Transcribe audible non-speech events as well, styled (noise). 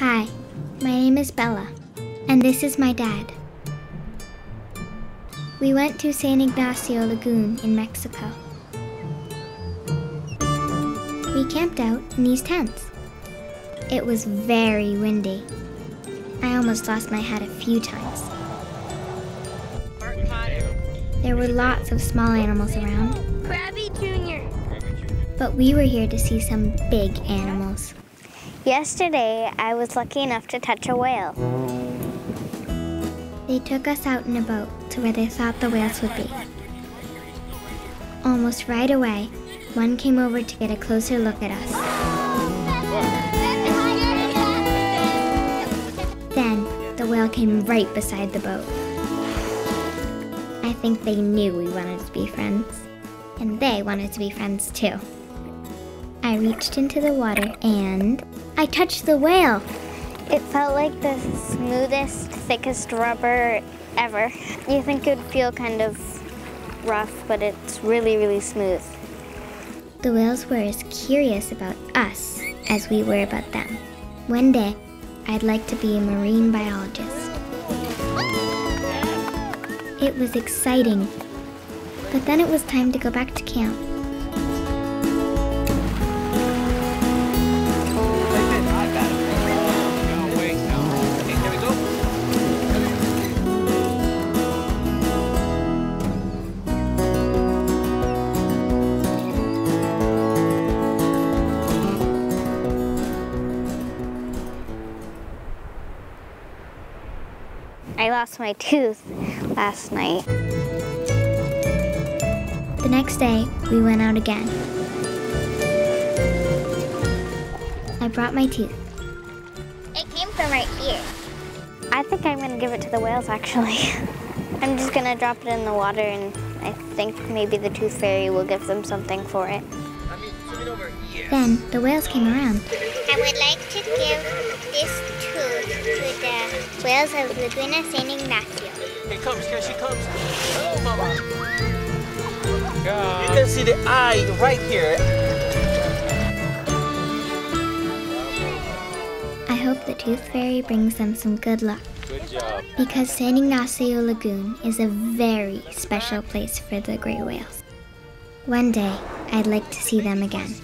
Hi, my name is Bella, and this is my dad. We went to San Ignacio Lagoon in Mexico. We camped out in these tents. It was very windy. I almost lost my hat a few times. There were lots of small animals around, Krabby Jr. but we were here to see some big animals. Yesterday, I was lucky enough to touch a whale. They took us out in a boat to where they thought the whales would be. Almost right away, one came over to get a closer look at us. Then, the whale came right beside the boat. I think they knew we wanted to be friends, and they wanted to be friends too. I reached into the water and I touched the whale. It felt like the smoothest, thickest rubber ever. You think it would feel kind of rough, but it's really, really smooth. The whales were as curious about us as we were about them. One day, I'd like to be a marine biologist. It was exciting, but then it was time to go back to camp. I lost my tooth last night. The next day, we went out again. I brought my tooth. It came from right here. I think I'm gonna give it to the whales actually. (laughs) I'm just gonna drop it in the water and I think maybe the tooth fairy will give them something for it. Then the whales came around. I would like to give this tooth to the whales of Laguna San Ignacio. Here comes, here she comes. Hello, mama. You can see the eye right here. I hope the tooth fairy brings them some good luck. Good job. Because San Ignacio Lagoon is a very special place for the gray whales. One day, I'd like to see them again.